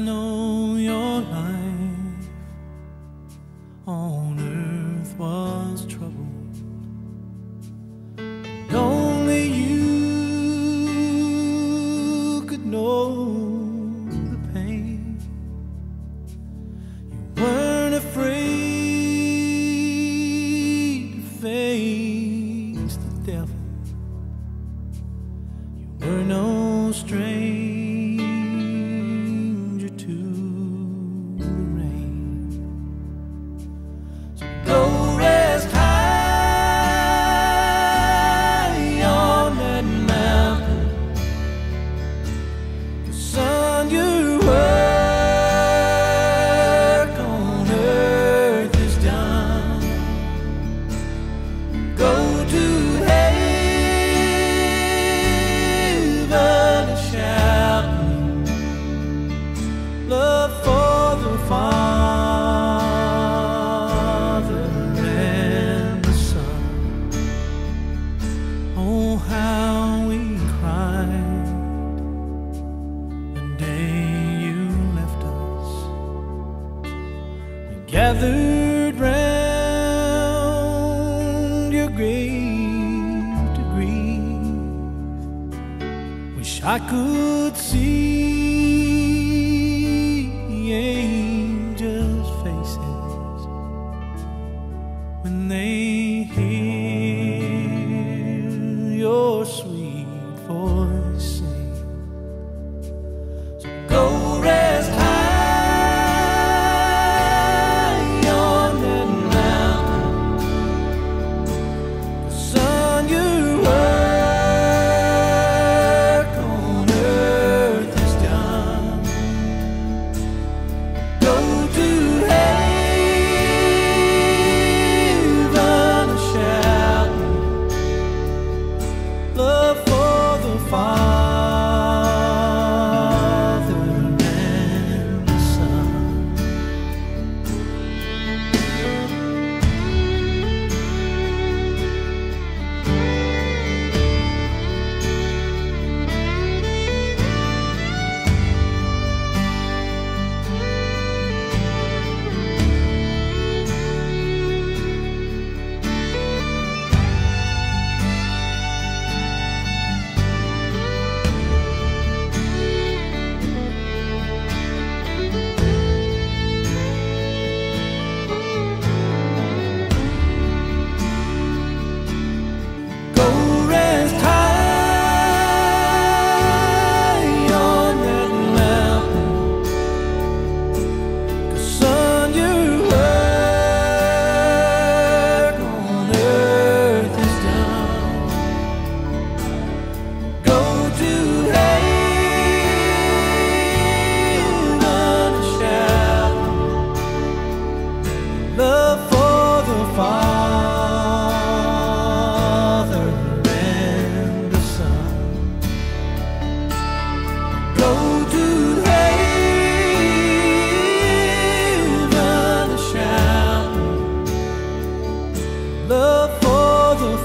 know your life on earth was troubled. Only you could know the pain. You weren't afraid to face the devil. You were no stranger. gathered round your grave to grieve. Wish I could see angels' faces when they.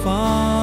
发